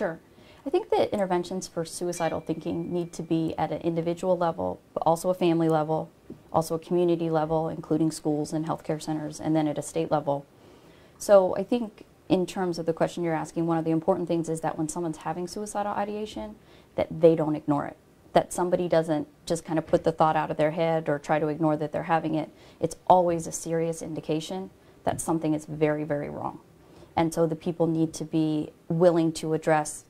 Sure. I think that interventions for suicidal thinking need to be at an individual level, but also a family level, also a community level, including schools and healthcare centers, and then at a state level. So I think in terms of the question you're asking, one of the important things is that when someone's having suicidal ideation, that they don't ignore it. That somebody doesn't just kind of put the thought out of their head or try to ignore that they're having it. It's always a serious indication that something is very, very wrong. And so the people need to be willing to address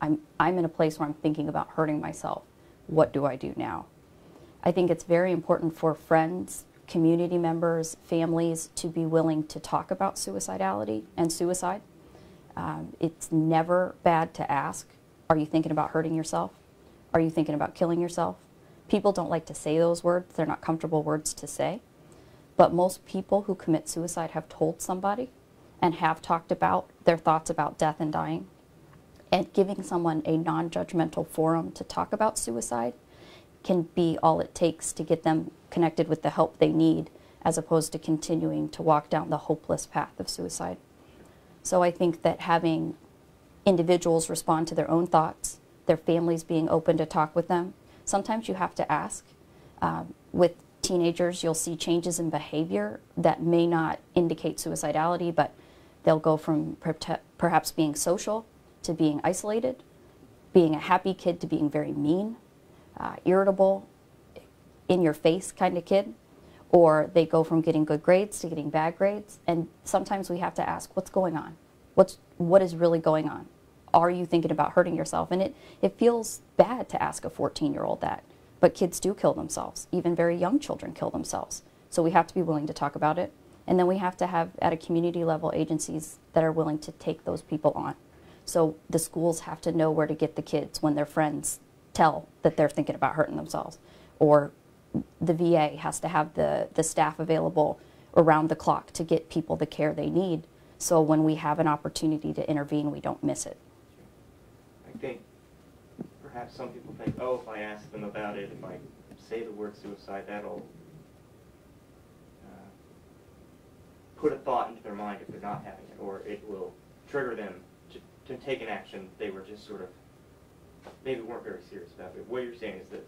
I'm, I'm in a place where I'm thinking about hurting myself. What do I do now? I think it's very important for friends, community members, families to be willing to talk about suicidality and suicide. Um, it's never bad to ask, are you thinking about hurting yourself? Are you thinking about killing yourself? People don't like to say those words. They're not comfortable words to say. But most people who commit suicide have told somebody and have talked about their thoughts about death and dying and giving someone a non-judgmental forum to talk about suicide can be all it takes to get them connected with the help they need as opposed to continuing to walk down the hopeless path of suicide. So I think that having individuals respond to their own thoughts, their families being open to talk with them, sometimes you have to ask. Um, with teenagers, you'll see changes in behavior that may not indicate suicidality, but they'll go from perhaps being social to being isolated, being a happy kid to being very mean, uh, irritable, in your face kind of kid, or they go from getting good grades to getting bad grades. And sometimes we have to ask, what's going on? What's, what is really going on? Are you thinking about hurting yourself? And it, it feels bad to ask a 14 year old that, but kids do kill themselves. Even very young children kill themselves. So we have to be willing to talk about it. And then we have to have, at a community level, agencies that are willing to take those people on. So the schools have to know where to get the kids when their friends tell that they're thinking about hurting themselves. Or the VA has to have the, the staff available around the clock to get people the care they need. So when we have an opportunity to intervene, we don't miss it. I think perhaps some people think, oh, if I ask them about it, if I say the word suicide, that'll uh, put a thought into their mind if they're not having it, or it will trigger them to to take an action they were just sort of maybe weren't very serious about it. What you're saying is that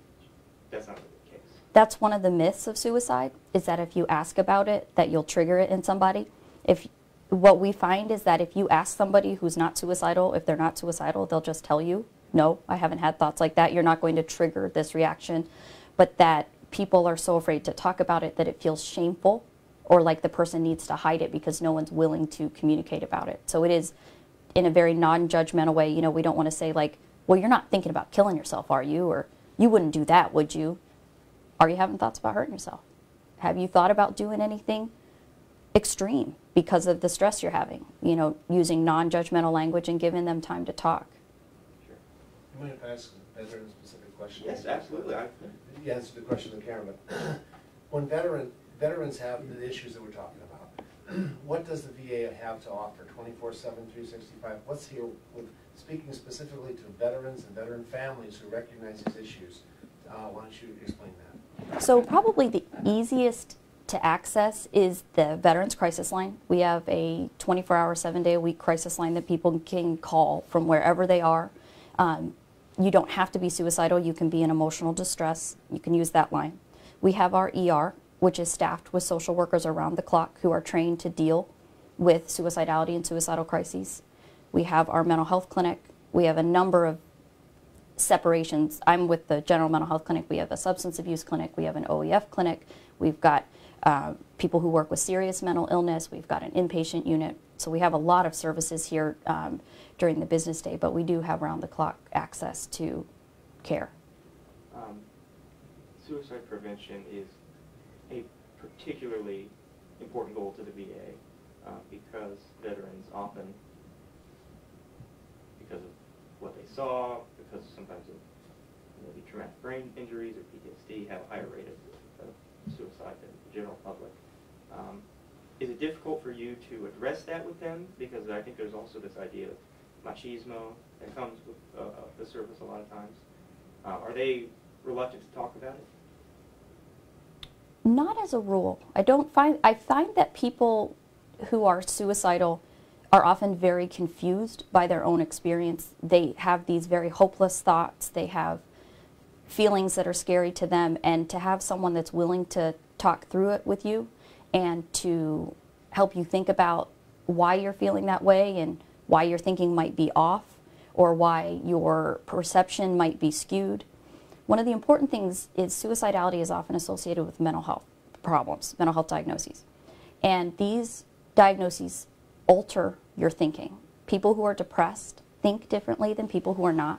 that's not the case. That's one of the myths of suicide is that if you ask about it, that you'll trigger it in somebody. If what we find is that if you ask somebody who's not suicidal, if they're not suicidal, they'll just tell you, no, I haven't had thoughts like that. You're not going to trigger this reaction. But that people are so afraid to talk about it that it feels shameful or like the person needs to hide it because no one's willing to communicate about it. So it is in a very non-judgmental way. You know, we don't want to say like, well, you're not thinking about killing yourself, are you? Or you wouldn't do that, would you? Are you having thoughts about hurting yourself? Have you thought about doing anything extreme because of the stress you're having? You know, using non-judgmental language and giving them time to talk. Sure. You might ask a veteran-specific question. Yes, absolutely. I, you answered the question to Karen, but when veteran veterans have the issues that we're talking about, what does the VA have to offer 24-7, 365? What's here with speaking specifically to veterans and veteran families who recognize these issues? Uh, why don't you explain that? So probably the easiest to access is the Veterans Crisis Line. We have a 24-hour, seven-day-a-week crisis line that people can call from wherever they are. Um, you don't have to be suicidal. You can be in emotional distress. You can use that line. We have our ER, which is staffed with social workers around the clock who are trained to deal with suicidality and suicidal crises. We have our mental health clinic. We have a number of separations. I'm with the general mental health clinic. We have a substance abuse clinic. We have an OEF clinic. We've got uh, people who work with serious mental illness. We've got an inpatient unit. So we have a lot of services here um, during the business day, but we do have round-the-clock access to care. Um, suicide prevention is a particularly important goal to the VA uh, because veterans often, because of what they saw, because sometimes of maybe traumatic brain injuries or PTSD, have a higher rate of, of suicide than the general public. Um, is it difficult for you to address that with them? Because I think there's also this idea of machismo that comes with uh, uh the service a lot of times. Uh, are they reluctant to talk about it? Not as a rule. I don't find, I find that people who are suicidal are often very confused by their own experience. They have these very hopeless thoughts. They have feelings that are scary to them, and to have someone that's willing to talk through it with you and to help you think about why you're feeling that way and why your thinking might be off or why your perception might be skewed. One of the important things is suicidality is often associated with mental health problems, mental health diagnoses. And these diagnoses alter your thinking. People who are depressed think differently than people who are not.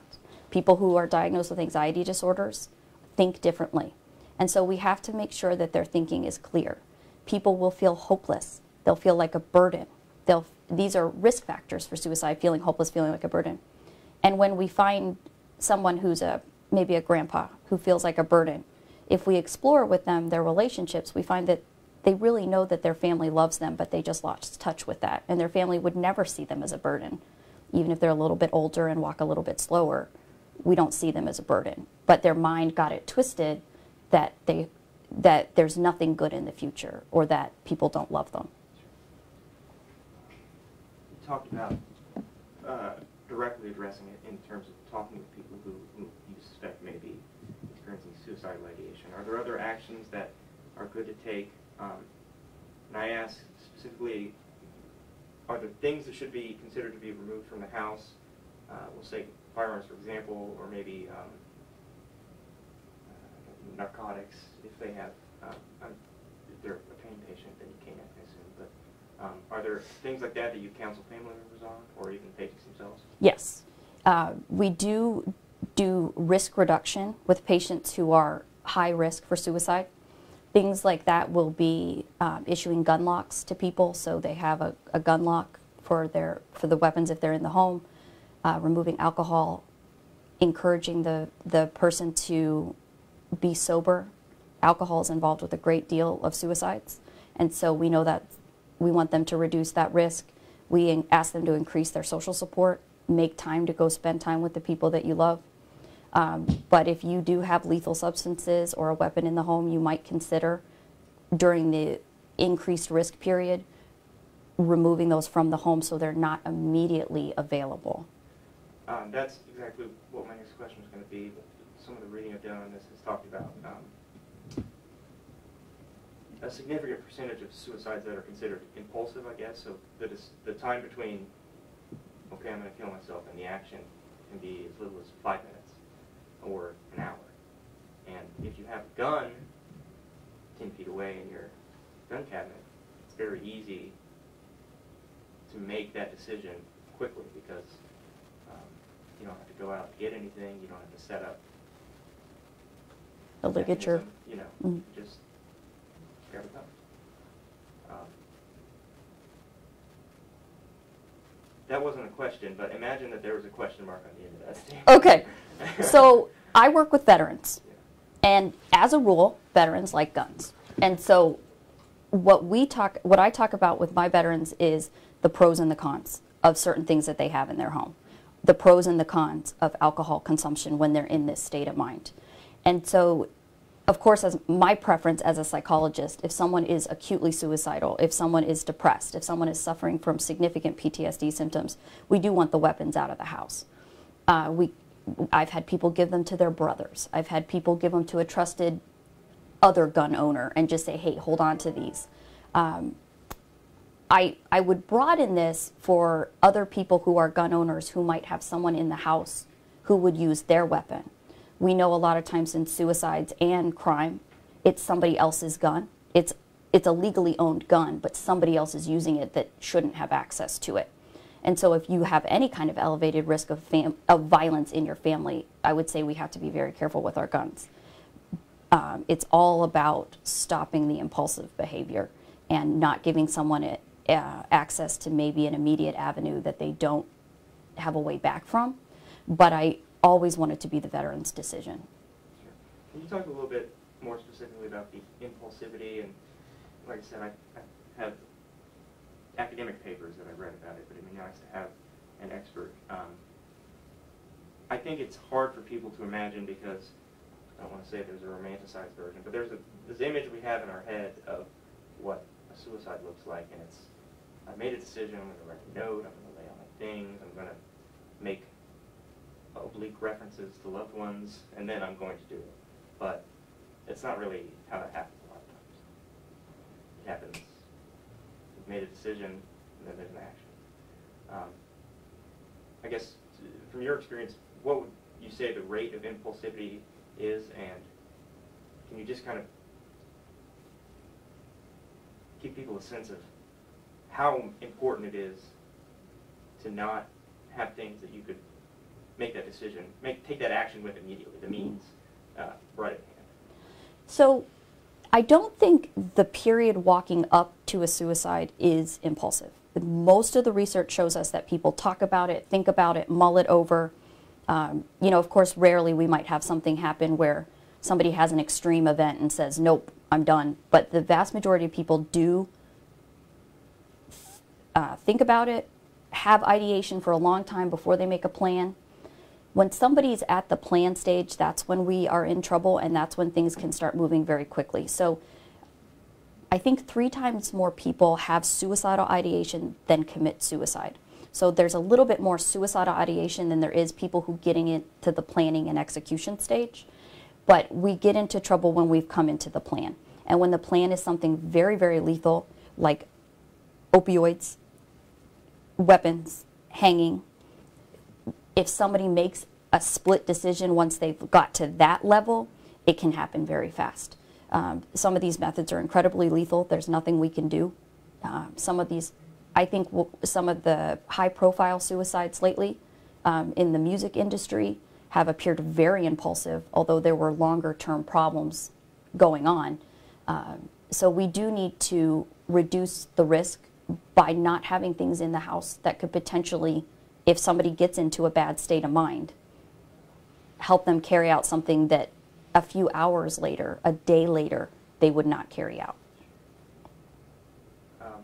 People who are diagnosed with anxiety disorders think differently. And so we have to make sure that their thinking is clear. People will feel hopeless. They'll feel like a burden. They'll, these are risk factors for suicide, feeling hopeless, feeling like a burden. And when we find someone who's a maybe a grandpa who feels like a burden, if we explore with them their relationships, we find that they really know that their family loves them, but they just lost touch with that. And their family would never see them as a burden. Even if they're a little bit older and walk a little bit slower, we don't see them as a burden. But their mind got it twisted that they that there's nothing good in the future or that people don't love them. You talked about uh, directly addressing it in terms of talking with people who, who suspect may be experiencing suicidal ideation. Are there other actions that are good to take? Um, and I ask specifically, are there things that should be considered to be removed from the house? Uh, we'll say firearms, for example, or maybe um, uh, narcotics if they have, um, um, if they're a pain patient, then you can't, I assume. But um, are there things like that that you counsel family members on, or even patients themselves? Yes. Uh, we do do risk reduction with patients who are high risk for suicide. Things like that will be um, issuing gun locks to people, so they have a, a, gun lock for their for the weapons if they're in the home. Uh, removing alcohol, encouraging the the person to be sober. Alcohol is involved with a great deal of suicides, and so we know that we want them to reduce that risk. We ask them to increase their social support, make time to go spend time with the people that you love. Um, but if you do have lethal substances or a weapon in the home, you might consider during the increased risk period removing those from the home so they're not immediately available. Um, that's exactly what my next question was going to be. Some of the reading I've done on this has talked about um, a significant percentage of suicides that are considered impulsive, I guess. So the, the time between, okay, I'm going to kill myself, and the action can be as little as five minutes or an hour. And if you have a gun 10 feet away in your gun cabinet, it's very easy to make that decision quickly because um, you don't have to go out and get anything, you don't have to set up a ligature. You know, mm. just grab a gun. Um, that wasn't a question, but imagine that there was a question mark on the end of that. statement. Okay. so I work with veterans, and as a rule, veterans like guns. And so, what we talk, what I talk about with my veterans is the pros and the cons of certain things that they have in their home, the pros and the cons of alcohol consumption when they're in this state of mind. And so, of course, as my preference as a psychologist, if someone is acutely suicidal, if someone is depressed, if someone is suffering from significant PTSD symptoms, we do want the weapons out of the house. Uh, we I've had people give them to their brothers. I've had people give them to a trusted other gun owner and just say, hey, hold on to these. Um, I, I would broaden this for other people who are gun owners who might have someone in the house who would use their weapon. We know a lot of times in suicides and crime, it's somebody else's gun. It's, it's a legally owned gun, but somebody else is using it that shouldn't have access to it. And so if you have any kind of elevated risk of, of violence in your family, I would say we have to be very careful with our guns. Um, it's all about stopping the impulsive behavior and not giving someone a, uh, access to maybe an immediate avenue that they don't have a way back from. But I always want it to be the veteran's decision. Sure. Can you talk a little bit more specifically about the impulsivity and, like I said, I, I have academic papers that I've read about it, but it'd be nice to have an expert. Um, I think it's hard for people to imagine because I don't want to say there's a romanticized version, but there's a this image we have in our head of what a suicide looks like, and it's I made a decision, I'm gonna write a note, I'm gonna lay out my things, I'm gonna make oblique references to loved ones, and then I'm going to do it. But it's not really how that happens a lot of times. It happens, you've made a decision, and then there's an action. Um, I guess, from your experience, what would you say the rate of impulsivity is, and can you just kind of give people a sense of how important it is to not have things that you could make that decision, make, take that action with immediately, the means, uh, right at hand. So I don't think the period walking up to a suicide is impulsive. Most of the research shows us that people talk about it, think about it, mull it over. Um, you know, of course, rarely we might have something happen where somebody has an extreme event and says, nope, I'm done. But the vast majority of people do uh, think about it, have ideation for a long time before they make a plan. When somebody's at the plan stage, that's when we are in trouble and that's when things can start moving very quickly. So I think three times more people have suicidal ideation than commit suicide. So there's a little bit more suicidal ideation than there is people who getting into the planning and execution stage. But we get into trouble when we've come into the plan. And when the plan is something very, very lethal, like opioids, weapons, hanging, if somebody makes a split decision once they've got to that level, it can happen very fast. Um, some of these methods are incredibly lethal. There's nothing we can do. Um, some of these, I think, some of the high-profile suicides lately um, in the music industry have appeared very impulsive, although there were longer-term problems going on. Um, so we do need to reduce the risk by not having things in the house that could potentially, if somebody gets into a bad state of mind, help them carry out something that a few hours later, a day later, they would not carry out. Um,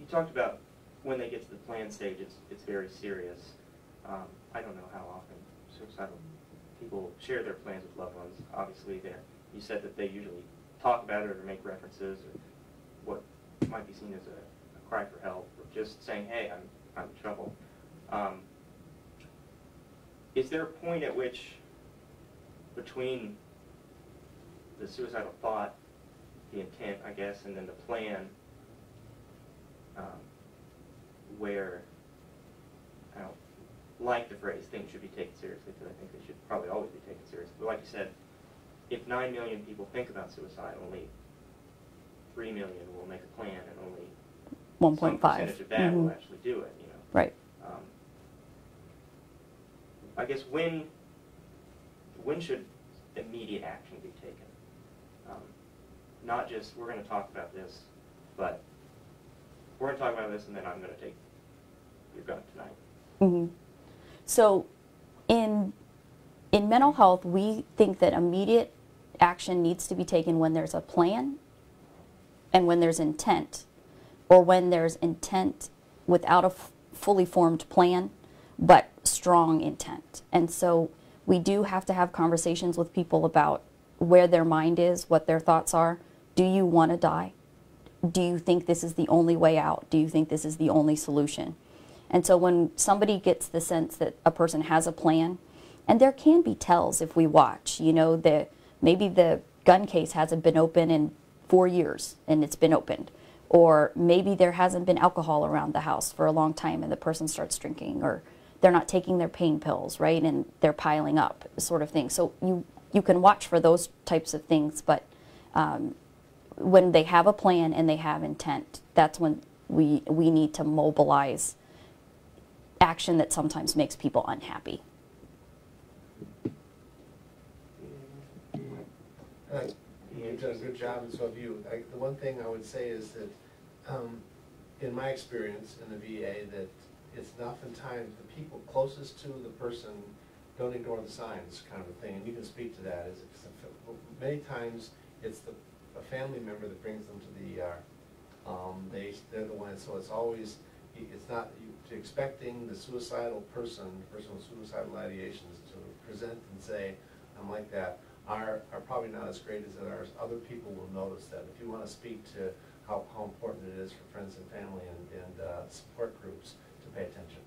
You talked about when they get to the plan stage, it's, it's very serious. Um, I don't know how often suicidal people share their plans with loved ones. Obviously, you said that they usually talk about it or make references or what might be seen as a, a cry for help or just saying, hey, I'm, I'm in trouble. Um, is there a point at which between the suicidal thought, the intent, I guess, and then the plan, um, where I don't like the phrase "things should be taken seriously" because I think they should probably always be taken seriously. But like you said, if nine million people think about suicide, only three million will make a plan, and only 1.5. percentage of that will Mhm. actually do it. You know. Right. I guess when, when should immediate action be taken? Um, Not just, we're gonna talk about this, but we're gonna talk about this and then I'm gonna take your gun tonight. Mhm. So, in in mental health, we think that immediate action needs to be taken when there's a plan and when there's intent, or when there's intent without a fully formed plan, but strong intent. And so, we do have to have conversations with people about where their mind is, what their thoughts are. Do you want to die? do you think this is the only way out? Do you think this is the only solution? And so when somebody gets the sense that a person has a plan, and there can be tells if we watch, you know, that maybe the gun case hasn't been open in four years and it's been opened. Or maybe there hasn't been alcohol around the house for a long time and the person starts drinking, or they're not taking their pain pills, right? And they're piling up, sort of thing. So you, you can watch for those types of things, but um, when they have a plan and they have intent, that's when we, we need to mobilize action that sometimes makes people unhappy. I think You've done a good job, and so have you. I- The one thing I would say is that, um, in my experience in the VA, that it's oftentimes the people closest to the person don't ignore the signs kind of a thing, and you can speak to that. Is Many times, it's the, a family member that brings them to the ER. Um, They, they're the ones, so it's always, it's not, expecting the suicidal person, the person with suicidal ideations to present and say, I'm like that, are, are probably not as great as others. Other people will notice that. If you want to speak to how, how important it is for friends and family and, and uh, support groups pay attention.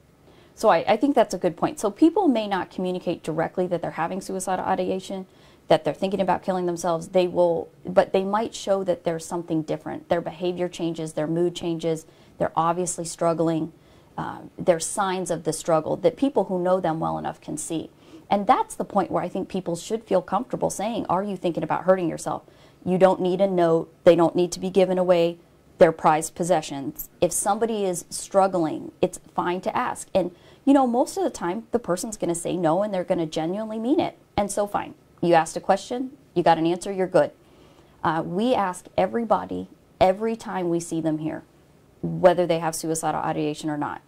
So I, I think that's a good point. So people may not communicate directly that they're having suicidal ideation, that they're thinking about killing themselves. They will, but they might show that there's something different. Their behavior changes, their mood changes. They're obviously struggling. Uh, there's signs of the struggle that people who know them well enough can see. And that's the point where I think people should feel comfortable saying, "Are you thinking about hurting yourself?" You don't need a note. They don't need to be given away their prized possessions. If somebody is struggling, it's fine to ask. And you know, most of the time, the person's going to say no and they're going to genuinely mean it. And so, fine. You asked a question, you got an answer, you're good. Uh, we ask everybody every time we see them here whether they have suicidal ideation or not.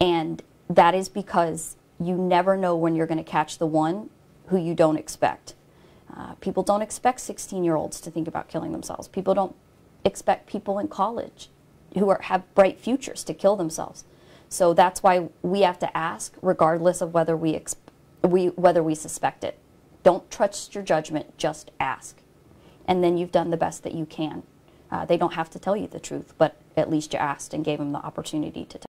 And that is because you never know when you're going to catch the one who you don't expect. Uh, people don't expect 16 year olds to think about killing themselves. People don't expect people in college who are, have bright futures to kill themselves. So that's why we have to ask, regardless of whether we, we, whether we suspect it. Don't trust your judgment, just ask. And then you've done the best that you can. Uh, they don't have to tell you the truth, but at least you asked and gave them the opportunity to tell.